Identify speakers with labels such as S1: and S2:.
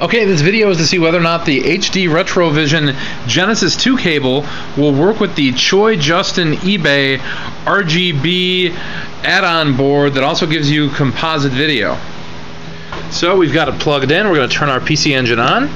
S1: Okay, this video is to see whether or not the HD Retrovision Genesis 2 cable will work with the Choi Justin eBay RGB add-on board that also gives you composite video. So we've got it plugged in. We're going to turn our PC Engine on.